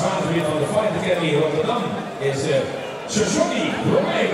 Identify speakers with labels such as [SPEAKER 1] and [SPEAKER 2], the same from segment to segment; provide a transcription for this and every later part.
[SPEAKER 1] samengebied van de Fight Academy Rotterdam is eh, uh, Suzuki Romein.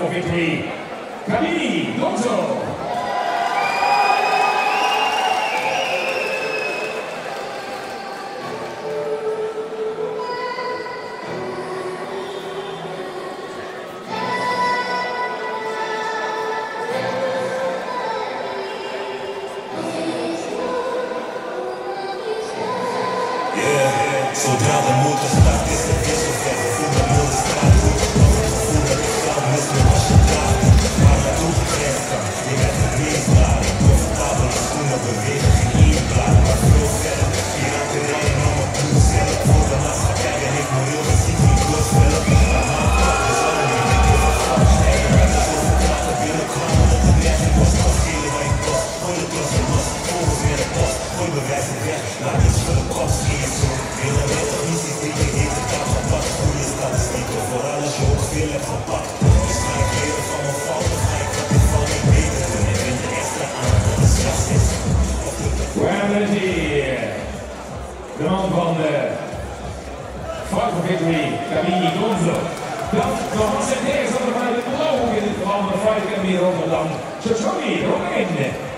[SPEAKER 1] for victory, Kabini Gonzo.
[SPEAKER 2] De
[SPEAKER 1] man van de Fighter Victory, Camille blauw in het geval van de Fighter Academy Rotterdam, Shoshoni Romein.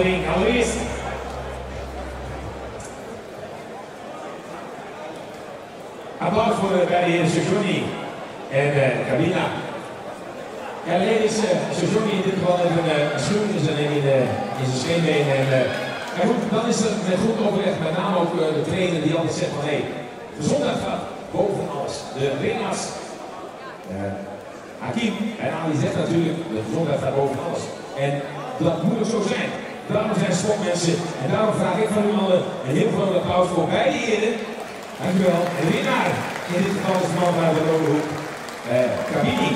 [SPEAKER 2] Ring. Allereerst applaus voor de heren Sejoni en uh, Kabina. Ja, alleen is uh, Sejoni in dit geval even een uh, schoen in zijn, in, uh, scheenbeen. En, ja, goed, dan is er met goed overleg, met name ook de trainer die altijd zegt van hé, hey, gezondheid gaat boven alles. De uh, Hakim en Ali zegt natuurlijk, de gezondheid gaat boven alles. En dat moet ook zo zijn. Daarom zijn sportmensen. En daarom vraag ik van u allen een heel groot applaus voor beide heren. Dank u wel. De winnaar in dit geval is de man uit de rode hoek. Uh, Kabini.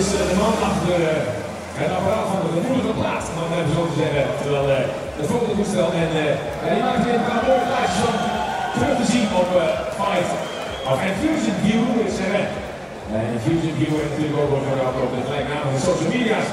[SPEAKER 2] Is eh, de man achter eh, het apparaat van de gevoelige plaat, om het even zo te zeggen. Terwijl eh, het fototoestel en die maakt weer een paar mooie terug te zien op Fight of Infusion View. Is, eh, en Infusion View en natuurlijk ook verhaald op de gelijknamige social media's.